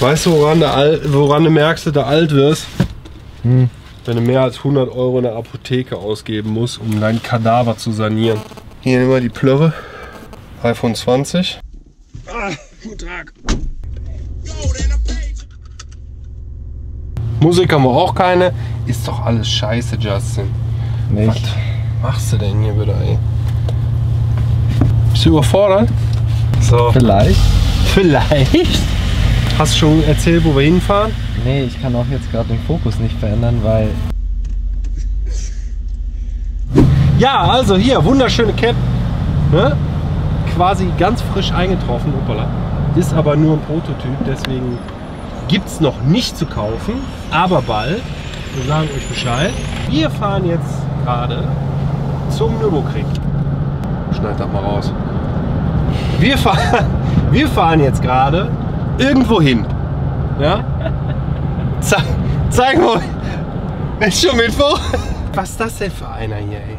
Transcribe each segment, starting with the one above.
Weißt du, woran du, al- woran du merkst, dass du alt wirst? Wenn du mehr als 100 Euro in der Apotheke ausgeben musst, um dein Kadaver zu sanieren. Hier nehmen wir die Plörre. iPhone 20. Ah, guten Tag. Musik haben wir auch keine. Ist doch alles scheiße, Justin. Was Nicht. machst du denn hier wieder, ey? Bist du überfordert? So. Vielleicht. Vielleicht. Hast du schon erzählt, wo wir hinfahren? Nee, ich kann auch jetzt gerade den Fokus nicht verändern, weil Ja, also hier, wunderschöne Cap. Ne? Quasi ganz frisch eingetroffen, Opala. Ist aber nur ein Prototyp, deswegen gibt es noch nicht zu kaufen, aber bald. Wir sagen euch Bescheid. Wir fahren jetzt gerade zum Nürburgring. Schneid das mal raus. Wir fahren, wir fahren jetzt gerade irgendwo hin. Ja? Ze zeigen wir euch. Ist schon Mittwoch? Was ist das denn für einer hier, ey?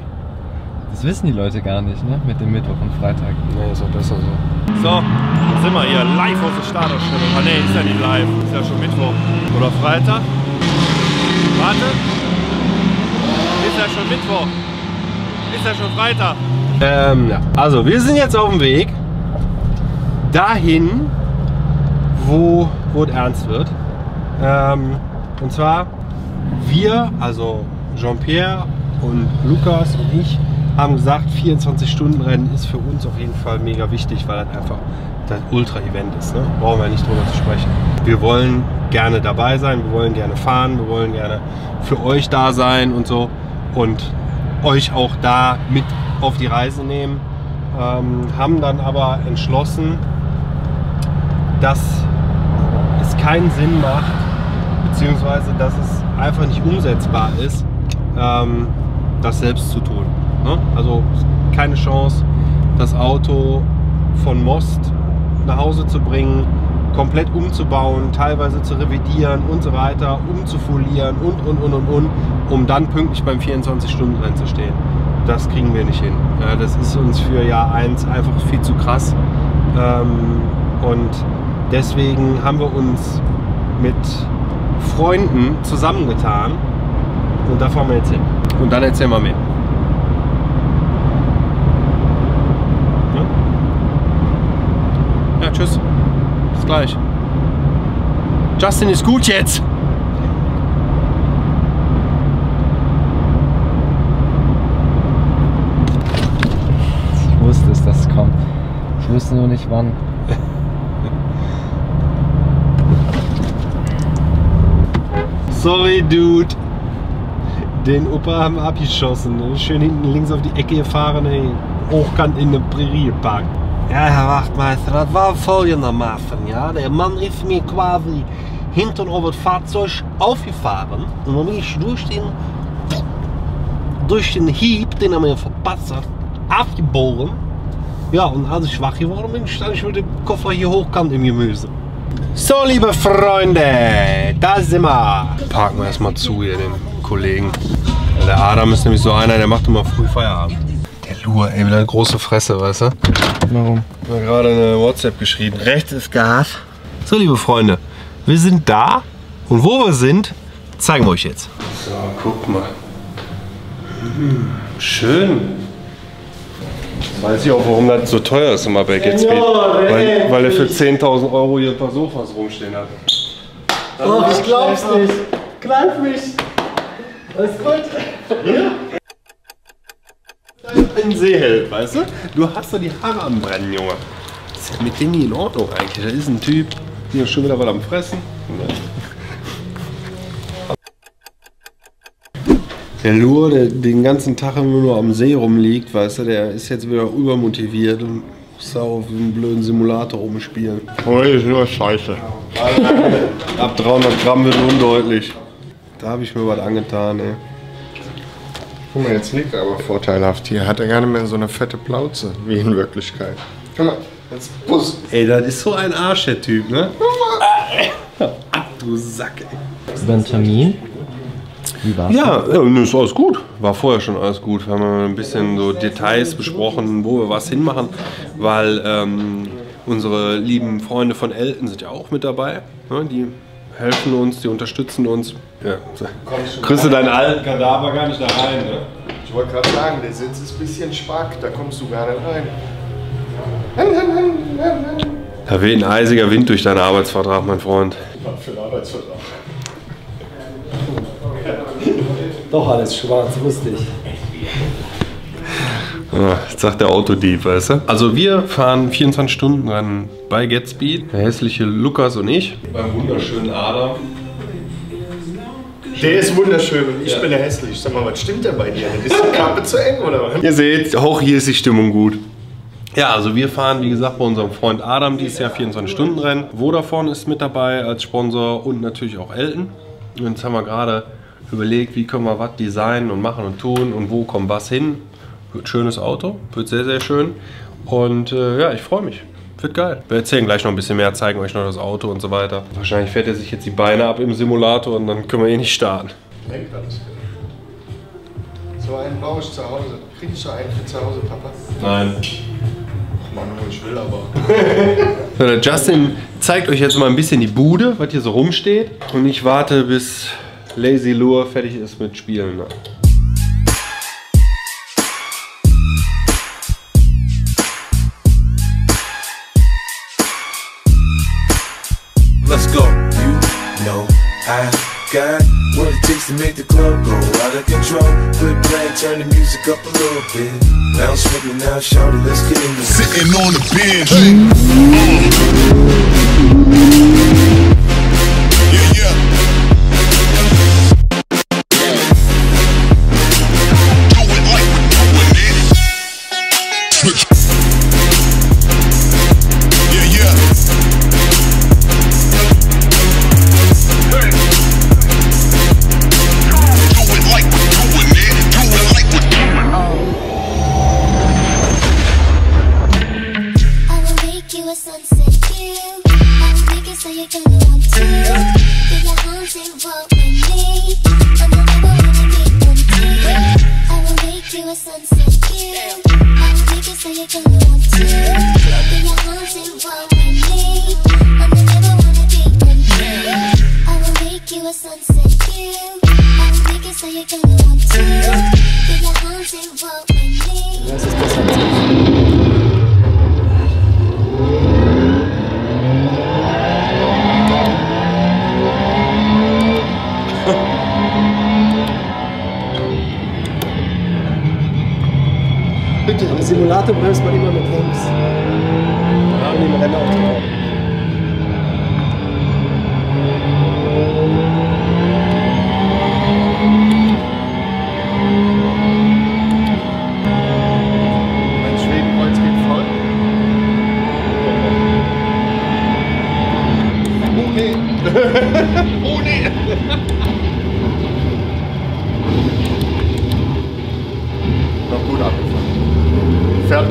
das wissen die Leute gar nicht, ne? Mit dem Mittwoch und Freitag. Nee, ist auch besser so. So, da sind wir hier live aus der Startausstellung. Ah ne, ist ja nicht live, ist ja schon Mittwoch oder Freitag. Warte. Ist ja schon Mittwoch. Ist ja schon Freitag. Ähm, ja. Also, wir sind jetzt auf dem Weg dahin, wo, wo es ernst wird. Ähm, und zwar, wir, also Jean-Pierre und Lukas und ich, haben gesagt, 24-Stunden-Rennen ist für uns auf jeden Fall mega wichtig, weil das einfach das Ultra-Event ist. Ne? Brauchen wir nicht drüber zu sprechen. Wir wollen gerne dabei sein, wir wollen gerne fahren, wir wollen gerne für euch da sein und so. Und euch auch da mit auf die Reise nehmen. Ähm, haben dann aber entschlossen, dass keinen Sinn macht, beziehungsweise dass es einfach nicht umsetzbar ist, ähm, das selbst zu tun. Ne? Also keine Chance, das Auto von Most nach Hause zu bringen, komplett umzubauen, teilweise zu revidieren und so weiter, umzufolieren und und und und und, um dann pünktlich beim 24-Stunden-Rennen zu stehen. Das kriegen wir nicht hin. Ja, das ist uns für Jahr 1 einfach viel zu krass. Ähm, und deswegen haben wir uns mit Freunden zusammengetan und da fahren wir jetzt hin. Und dann erzählen wir mehr. Ja? Ja, tschüss. Bis gleich. Justin ist gut jetzt. Ich wusste es, dass es kommt. Ich wusste nur nicht wann. Sorry, Dude. Den Opa haben abgeschossen. ne? Schön hinten links auf die Ecke gefahren, ey. hochkant in der Prärie geparkt. Ja, Herr Wachtmeister, das war folgendermaßen. Ja, der Mann ist mir quasi hinten auf das Fahrzeug aufgefahren und dann bin ich durch den, durch den Hieb, den er mir verpasst hat, abgebogen. Ja, und als ich wach geworden bin, stand ich mit dem Koffer hier hochkant im Gemüse. So, liebe Freunde, da sind wir. Parken wir erstmal zu hier den Kollegen. Der Adam ist nämlich so einer, der macht immer früh Feierabend. Der Lur, ey, wieder eine große Fresse, weißt du? Warum? Ich habe gerade eine WhatsApp geschrieben. Rechts ist Gas. So, liebe Freunde, wir sind da und wo wir sind, zeigen wir euch jetzt. So, guck mal. Hm, schön. Weiß ich auch, warum das so teuer ist immer bei Gatsby. Weil, weil er für 10.000 Euro hier ein paar Sofas rumstehen hat. Oh, ich glaub's nicht. Greif mich. Alles gut? Ein Seeheld, weißt du? Du hast doch die Haare am Brennen, Junge. Ist denn mit dem nie in Ordnung eigentlich? Das ist ein Typ, hier ist schon wieder was am Fressen. Der Lur, der den ganzen Tag immer nur am See rumliegt, weißt du, der ist jetzt wieder übermotiviert und muss da auf einem blöden Simulator rumspielen. Oh, das ist nur Scheiße. Ab 300 Gramm wird undeutlich. Da habe ich mir was angetan, ey. Guck mal, jetzt liegt er aber vorteilhaft hier. Hat er gar nicht mehr so eine fette Plauze, wie in Wirklichkeit. Guck mal, jetzt Bus. Ey, das ist so ein Arsch, der Typ, ne? Ab, du Sack, ey. Über einen Termin? Wie war's? Ja, ja, ist alles gut. War vorher schon alles gut. Wir haben ein bisschen so Details besprochen, wo wir was hinmachen, weil ähm, Unsere lieben Freunde von Elton sind ja auch mit dabei. Ne? Die helfen uns, die unterstützen uns. Ja. Kriegst du deinen alten Kadaver gar nicht da rein, ne? Ich wollte gerade sagen, der Sitz ist ein bisschen schwach, da kommst du gar nicht rein. Da weht ein eisiger Wind durch deinen Arbeitsvertrag, mein Freund. Was für ein Arbeitsvertrag. Doch alles schwarz, wusste ich. Ja, das sagt der Autodieb, weißt du? Also wir fahren 24 Stunden Rennen bei Getspeed. Der hässliche Lukas und ich. Beim wunderschönen Adam. Der ist wunderschön und ich bin der hässlich. Sag mal, was stimmt denn bei dir? Ist die Kappe zu eng oder was? Ihr seht, auch hier ist die Stimmung gut. Ja, also wir fahren, wie gesagt, bei unserem Freund Adam dieses Jahr 24-Stunden-Rennen. Vodafone ist mit dabei als Sponsor und natürlich auch Elton. Und jetzt haben wir gerade überlegt, wie können wir was designen und machen und tun und wo kommt was hin. Wird ein schönes Auto, wird sehr, sehr schön. Und äh, ja, ich freue mich. Wird geil. Wir erzählen gleich noch ein bisschen mehr, zeigen euch noch das Auto und so weiter. Wahrscheinlich fährt er sich jetzt die Beine ab im Simulator und dann können wir eh nicht starten. Ist gut. So einen brauche ich zu Hause. Krieg ich so einen für zu Hause, Papa? Nein. Ach Mann, ich will aber. Der Justin zeigt euch jetzt mal ein bisschen die Bude, was hier so rumsteht. Und ich warte, bis Lazy Lure fertig ist mit Spielen. Let's go. You know I got what it takes to make the club go out of control. Quit playing, turn the music up a little bit. Bounce with me now, shout it, let's get into it. Sitting on the bench. Yeah, will make it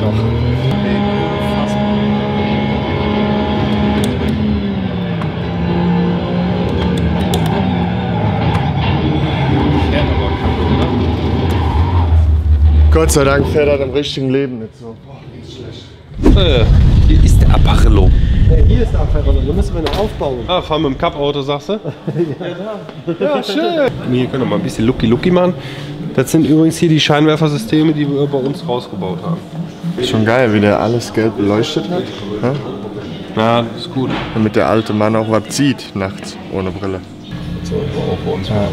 fast. Gott sei Dank fährt er im richtigen Leben nicht so. Boah, ist schlecht. Äh, hier ist der Apparello. Ja, hier ist der Abfallrolle. Da müssen wir noch aufbauen. Ah, fahren mit dem Cup-Auto, sagst du? ja, schön. Hier können wir mal ein bisschen Lucky-Lucky machen. Das sind übrigens hier die Scheinwerfersysteme, die wir bei uns rausgebaut haben. Schon geil, wie der alles gelb beleuchtet hat. Ja? Ja, das ist gut. Damit der alte Mann auch was sieht nachts ohne Brille. So, auch bei uns. Ja,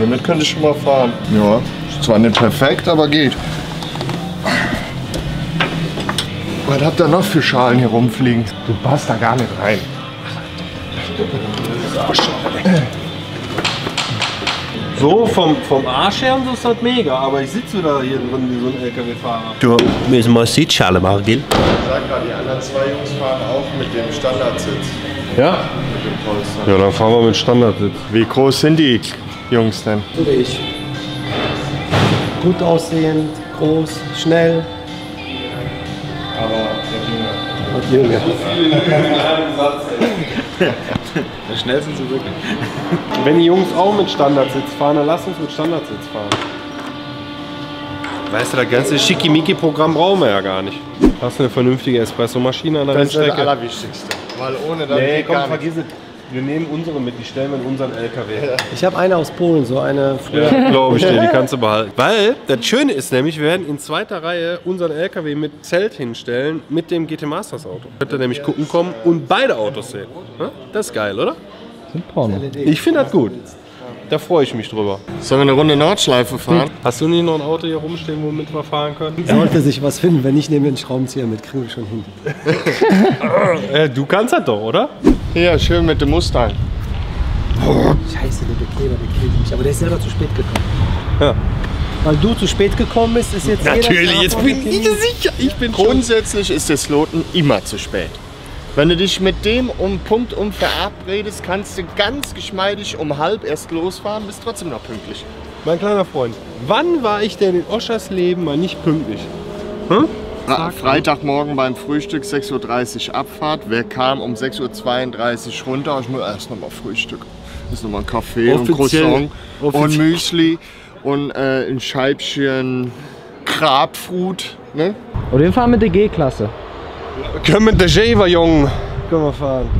damit könnte ich schon mal fahren. Ja, ist zwar nicht perfekt, aber geht. Was habt ihr noch für Schalen hier rumfliegen? Du passt da gar nicht rein. So, vom, vom Arsch her und so ist das mega, aber ich sitze wieder hier drin wie so ein LKW-Fahrer. Du, müssen wir Sitzschale machen, gell? Sag mal, die anderen zwei Jungs fahren auch mit dem Standardsitz. Ja? Mit dem Polster. Ja, dann fahren wir mit Standardsitz. Wie groß sind die Jungs denn? So wie ich. Gut aussehend, groß, schnell. Aber der Jünger. Schnell sind sie wirklich. Wenn die Jungs auch mit Standardsitz fahren, dann lass uns mit Standardsitz fahren. Weißt du, das ganze Schickimicki-Programm brauchen wir ja gar nicht. Hast du eine vernünftige Espressomaschine an der Das ist das Rennstrecke? Allerwichtigste. Weil ohne das Nee, geht komm, gar nicht. vergiss es. Wir nehmen unsere mit, die stellen wir in unseren LKW. Ich habe eine aus Polen, so eine früher. Ja, glaube ich dir, die kannst du behalten. Weil das Schöne ist nämlich, wir werden in zweiter Reihe unseren LKW mit Zelt hinstellen mit dem GT Masters Auto. Könnt ihr nämlich gucken kommen und beide Autos sehen. Das ist geil, oder? Sind Porno. Ich finde das gut. Da freue ich mich drüber. Sollen wir eine Runde Nordschleife fahren? Hast du nicht noch ein Auto hier rumstehen, womit wir fahren können? Sollte sich was finden, wenn nicht, nehmen wir einen Schraubenzieher mit, kriegen wir schon hin. Äh, du kannst das doch, oder? Hier, schön mit dem Mustang. Scheiße, der Bekleber, der killt mich. Aber der ist selber zu spät gekommen. Ja. Weil du zu spät gekommen bist, ist jetzt Natürlich, jetzt bin ich sicher. Ich bin schon. Grundsätzlich ist der Sloten immer zu spät. Wenn du dich mit dem um Punkt um verabredest, kannst du ganz geschmeidig um halb erst losfahren, bist trotzdem noch pünktlich. Mein kleiner Freund, wann war ich denn in Oschers Leben mal nicht pünktlich? Fra Freitagmorgen beim Frühstück 6.30 Uhr Abfahrt. Wer kam um 6.32 Uhr runter? Ich muss erst nochmal Frühstück. Das ist nochmal ein Kaffee und Offiziell- Croissant und offiziell- Müsli und äh, ein Scheibchen Grapefruit. Ne? Oder wir fahren mit der G-Klasse. Können mit der Javer, Jungen. Können wir fahren.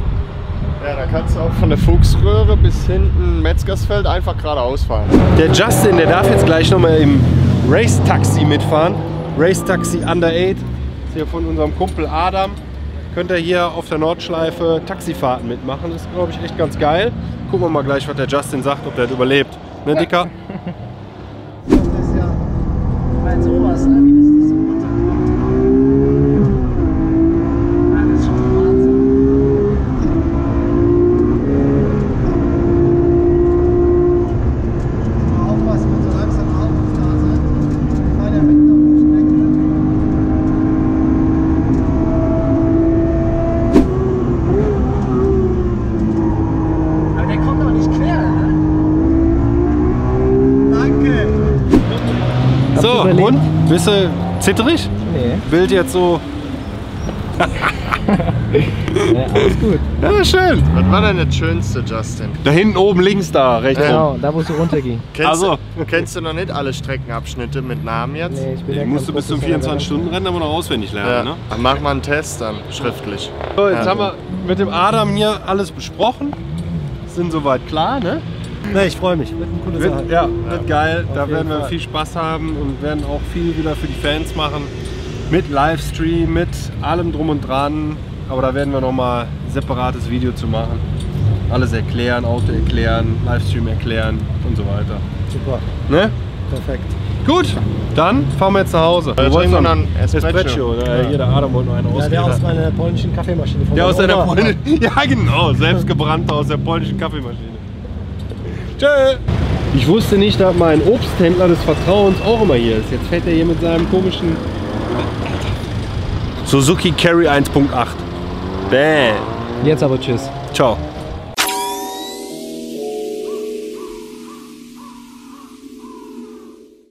Ja, da kannst du auch von der Fuchsröhre bis hinten Metzgersfeld einfach geradeaus fahren. Der Justin, der darf jetzt gleich nochmal im Race-Taxi mitfahren. Race-Taxi Under 8. Das ist hier von unserem Kumpel Adam. Könnt ihr hier auf der Nordschleife Taxifahrten mitmachen. Das ist, glaube ich, echt ganz geil. Gucken wir mal gleich, was der Justin sagt, ob der das überlebt. Ne, Dicker? Das ist ja. Weil sowas, ne? Wie das so runterkommt. Ja, das ist schon Wahnsinn. Mal Aufpassen, wenn so langsam Autos da sind. Keiner mitten auf der Strecke. Aber der kommt doch nicht quer, ne? Danke! So, und? Bist du zitterig? Nee. Bild jetzt so. Ja, alles gut. Ja, schön. Was war denn das Schönste, Justin? Da hinten oben links da, rechts oben. Genau, da wo es so runterging. Kennst, Also. du, kennst du noch nicht alle Streckenabschnitte mit Namen jetzt? Nee, ich bin Die ja musst du bis zum professioneller 24-Stunden-Rennen aber noch auswendig lernen, Ja. ne? Dann Mach mal einen Test dann, schriftlich. So, jetzt Ja. haben wir mit dem Adam hier alles besprochen. Sind soweit klar, ne? Ne, ich freue mich. Wird eine coole Sache. Wird, ja, wird geil. Da werden wir Fall. viel Spaß haben und werden auch viel wieder für die Fans machen. Mit Livestream, mit allem drum und dran. Aber da werden wir nochmal ein separates Video zu machen. Alles erklären, Auto erklären, Livestream erklären und so weiter. Super, Ne? perfekt. Gut, dann fahren wir jetzt nach Hause. Wir noch noch einen Espresso. ne? Hier, der Adam wollte noch einen Ja, der aus meiner polnischen Kaffeemaschine von Der aus seiner. Polnischen. Ja, genau, selbstgebrannt aus der polnischen Kaffeemaschine. Tschö. Ich wusste nicht, dass mein Obsthändler des Vertrauens auch immer hier ist. Jetzt fährt er hier mit seinem komischen Suzuki Carry 1.8. Bäh. Jetzt aber tschüss. Ciao.